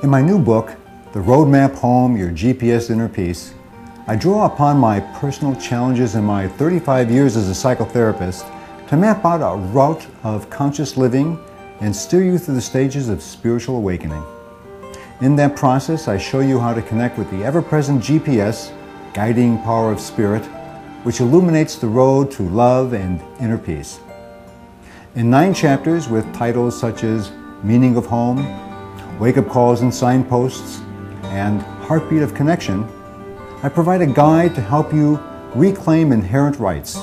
In my new book, The Roadmap Home Your GPS Inner Peace, I draw upon my personal challenges in my 35 years as a psychotherapist to map out a route of conscious living and steer you through the stages of spiritual awakening. In that process, I show you how to connect with the ever present GPS, guiding power of spirit, which illuminates the road to love and inner peace. In nine chapters with titles such as Meaning of Home, Wake Up Calls and Signposts, and Heartbeat of Connection, I provide a guide to help you reclaim inherent rights,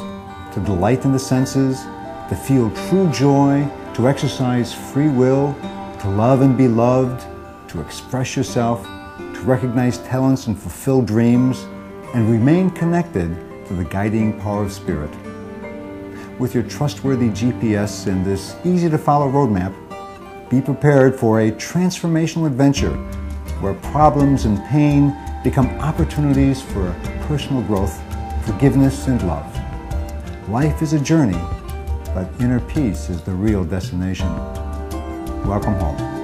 to delight in the senses, to feel true joy, to exercise free will, to love and be loved, to express yourself, to recognize talents and fulfill dreams, and remain connected to the guiding power of spirit. With your trustworthy GPS and this easy to follow roadmap, be prepared for a transformational adventure where problems and pain become opportunities for personal growth, forgiveness, and love. Life is a journey, but inner peace is the real destination. Welcome home.